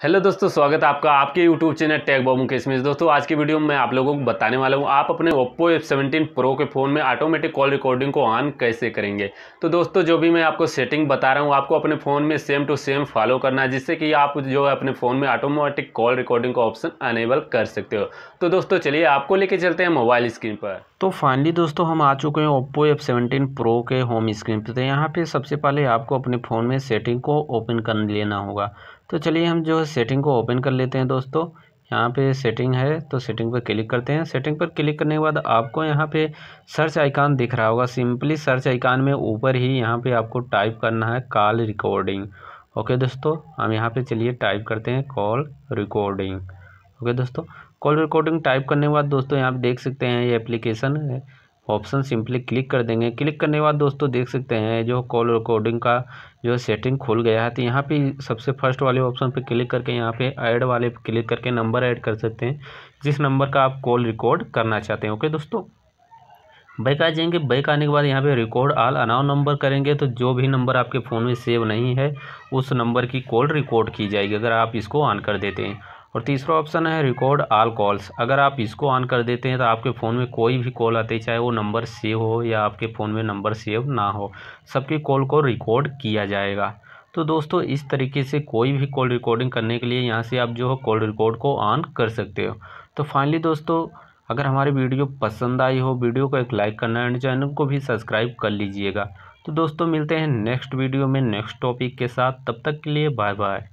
Hello दोस्तों, स्वागत है आपका आपके यूट्यूब चैनल टैग बॉबू केस में दोस्तों, आज की वीडियो में मैं आप लोगों को बताने वाला हूँ, आप अपने ओप्पो एफ़ F17 प्रो के फ़ोन में ऑटोमेटिक कॉल रिकॉर्डिंग को ऑन कैसे करेंगे? तो दोस्तों, जो भी मैं आपको सेटिंग बता रहा हूँ, आपको अपने फ़ोन में सेम टू सेम फॉलो करना है, जिससे कि आप जो है अपने फ़ोन में ऑटोमेटिक कॉल रिकॉर्डिंग का ऑप्शन अनेबल कर सकते हो। तो दोस्तों, चलिए आपको लेके चलते हैं मोबाइल स्क्रीन पर। तो फाइनली दोस्तों, हम आ चुके हैं ओप्पो एफ़ सेवेंटीन प्रो के होम स्क्रीन पर तो यहाँ पे सबसे पहले आपको अपने फ़ोन में सेटिंग को ओपन कर लेना होगा। तो चलिए हम जो है सेटिंग को ओपन कर लेते हैं दोस्तों, यहाँ पे सेटिंग है तो सेटिंग पर क्लिक करते हैं। सेटिंग पर क्लिक करने के बाद आपको यहाँ पे सर्च आइकान दिख रहा होगा। सिंपली सर्च आइकान में ऊपर ही यहाँ पे आपको टाइप करना है कॉल रिकॉर्डिंग ओके दोस्तों, हम यहाँ पे चलिए टाइप करते हैं कॉल रिकॉर्डिंग ओके दोस्तों कॉल रिकॉर्डिंग टाइप करने के बाद दोस्तों यहाँ पे देख सकते हैं ये एप्लीकेशन है। ऑप्शन सिंपली क्लिक कर देंगे। क्लिक करने के बाद दोस्तों देख सकते हैं, जो कॉल रिकॉर्डिंग का जो सेटिंग खुल गया है तो यहाँ पे सबसे फ़र्स्ट वाले ऑप्शन पे क्लिक करके यहाँ पे ऐड वाले पे क्लिक करके नंबर ऐड कर सकते हैं, जिस नंबर का आप कॉल रिकॉर्ड करना चाहते हैं। ओके दोस्तों? बैक आ जाएँगे। बैक आने के बाद यहाँ पे रिकॉर्ड आल अनाउ नंबर करेंगे तो जो भी नंबर आपके फ़ोन में सेव नहीं है, उस नंबर की कॉल रिकॉर्ड की जाएगी, अगर आप इसको ऑन कर देते हैं। और तीसरा ऑप्शन है रिकॉर्ड आल कॉल्स अगर आप इसको ऑन कर देते हैं तो आपके फ़ोन में कोई भी कॉल आते चाहे वो नंबर सेव हो या आपके फ़ोन में नंबर सेव ना हो, सबकी कॉल को रिकॉर्ड किया जाएगा। तो दोस्तों, इस तरीके से कोई भी कॉल रिकॉर्डिंग करने के लिए यहाँ से आप जो है कॉल रिकॉर्ड को ऑन कर सकते हो। तो फाइनली दोस्तों, अगर हमारी वीडियो पसंद आई हो, वीडियो को एक लाइक करना एंड चैनल को भी सब्सक्राइब कर लीजिएगा। तो दोस्तों, मिलते हैं नेक्स्ट वीडियो में नेक्स्ट टॉपिक के साथ। तब तक के लिए बाय बाय